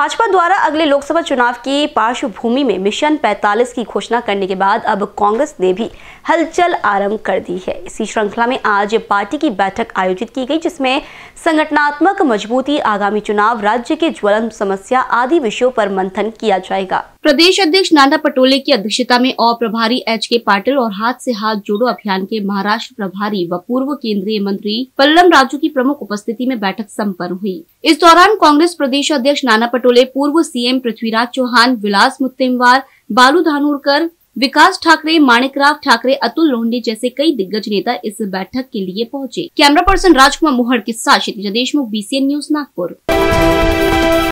发 द्वारा अगले लोकसभा चुनाव की पार्श्वभूमि में मिशन 45 की घोषणा करने के बाद अब कांग्रेस ने भी हलचल आरंभ कर दी है। इसी श्रृंखला में आज पार्टी की बैठक आयोजित की गई, जिसमें संगठनात्मक मजबूती, आगामी चुनाव, राज्य के ज्वलंत समस्या आदि विषयों पर मंथन किया जाएगा। प्रदेश अध्यक्ष नाना पटोले की अध्यक्षता में और प्रभारी एच के पाटिल और हाथ से हाथ जोड़ो अभियान के महाराष्ट्र प्रभारी व पूर्व केंद्रीय मंत्री पल्लम राजू की प्रमुख उपस्थिति में बैठक सम्पन्न हुई। इस दौरान कांग्रेस प्रदेश अध्यक्ष नाना पटोले पूर्व सीएम पृथ्वीराज चौहान, विलास मुत्तेमवार, बालू धानोरकर, विकास ठाकरे, माणिकराव ठाकरे, अतुल लोंडे जैसे कई दिग्गज नेता इस बैठक के लिए पहुँचे। कैमरा पर्सन राजकुमार मोहर के साथ क्षेत्र देशमुख बीसीएन न्यूज़ नागपुर।